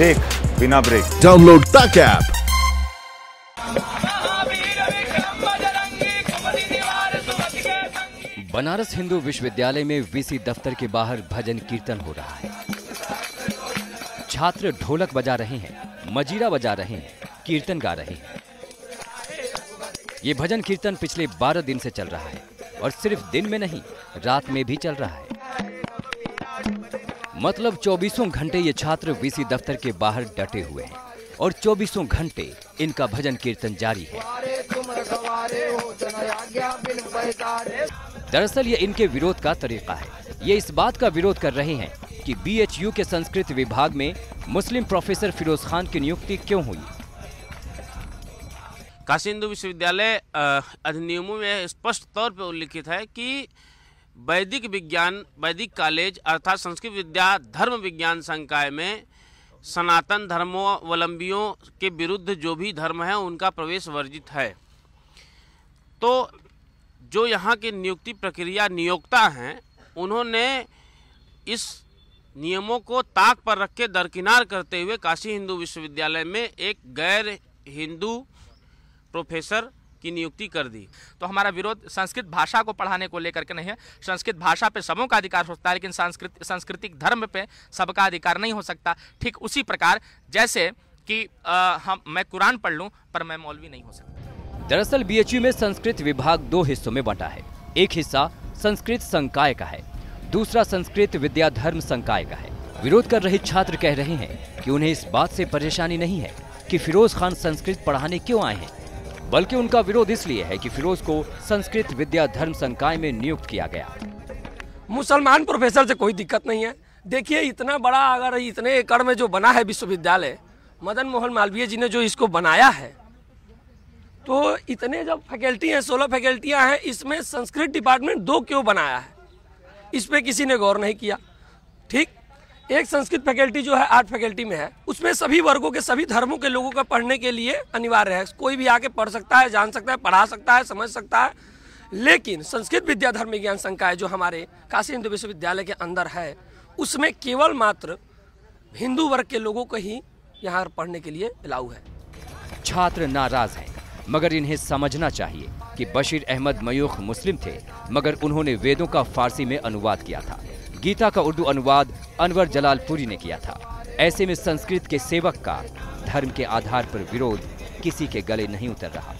देख बिना break Download Tak app. Banaras Hindu विश्वविद्यालय में वीसी दफ्तर के बाहर भजन कीर्तन हो रहा है। छात्र ढोलक बजा रहे हैं मजीरा बजा रहे हैं कीर्तन गा रहे हैं। ये भजन कीर्तन पिछले 12 दिन से चल रहा है और सिर्फ़ दिन में नहीं रात में भी चल रहा है। मतलब चौबीसों घंटे ये छात्र वीसी दफ्तर के बाहर डटे हुए हैं और चौबीसों घंटे इनका भजन कीर्तन जारी है। दरअसल ये इनके विरोध का तरीका है। ये इस बात का विरोध कर रहे हैं कि बीएचयू के संस्कृत विभाग में मुस्लिम प्रोफेसर फिरोज खान की नियुक्ति क्यों हुई? काशी हिंदू विश्वविद्यालय अधिनियमों में स्पष्ट तौर पर उल्लिखित है कि वैदिक विज्ञान, वैदिक कॉलेज अर्थात संस्कृत विद्या, धर्म विज्ञान संकाय में सनातन धर्मावलंबियों के विरुद्ध जो भी धर्म है, उनका प्रवेश वर्जित है। तो जो यहाँ की नियुक्ति प्रक्रिया नियोक्ता हैं, उन्होंने इस नियमों को ताक पर रख के दरकिनार करते हुए काशी हिंदू विश्वविद्यालय में एक गैर हिंदू प्रोफेसर की नियुक्ति कर दी। तो हमारा विरोध संस्कृत भाषा को पढ़ाने को लेकर के नहीं है। संस्कृत भाषा पे सबों का अधिकार होता है लेकिन सांस्कृत सांस्कृतिक धर्म पे सबका अधिकार नहीं हो सकता। ठीक उसी प्रकार जैसे कि अ, हम मैं कुरान पढ़ लूँ पर मैं मौलवी नहीं हो सकता। दरअसल बीएचयू में संस्कृत विभाग दो हिस्सों में बंटा है। एक हिस्सा संस्कृत संकाय का है दूसरा संस्कृत विद्या धर्म संकाय का है। विरोध कर रहे छात्र कह रहे हैं कि उन्हें इस बात से परेशानी नहीं है कि फिरोज खान संस्कृत पढ़ाने क्यों आए हैं। बल्कि उनका विरोध इसलिए है कि फिरोज को संस्कृत विद्या धर्म संकाय में नियुक्त किया गया। मुसलमान प्रोफेसर से कोई दिक्कत नहीं है। देखिए, इतना बड़ा अगर इतने एकड़ में जो बना है विश्वविद्यालय, मदन मोहन मालवीय जी ने जो इसको बनाया है तो इतने जब फैकल्टी हैं, सोलह फैकल्टियाँ हैं, इसमें संस्कृत डिपार्टमेंट दो क्यों बनाया है? इस पर किसी ने गौर नहीं किया। ठीक? एक संस्कृत फैकल्टी जो है, आर्ट फैकल्टी में है। उसमें सभी वर्गों के, सभी धर्मों के लोगों का पढ़ने के लिए अनिवार्य है। कोई भी आके पढ़ सकता है, जान सकता है, पढ़ा सकता है, समझ सकता है। लेकिन संस्कृत विद्या धर्म विज्ञान संकाय जो हमारे काशी हिंदू विश्वविद्यालय के अंदर है, उसमें केवल मात्र हिंदू वर्ग के लोगों को ही यहाँ पढ़ने के लिए अलाउ है। छात्र नाराज़ हैं, मगर इन्हें समझना चाहिए कि बशीर अहमद मयूख मुस्लिम थे, मगर उन्होंने वेदों का फारसी में अनुवाद किया था। गीता का उर्दू अनुवाद अनवर जलालपुरी ने किया था। ऐसे में संस्कृत के सेवक का धर्म के आधार पर विरोध किसी के गले नहीं उतर रहा।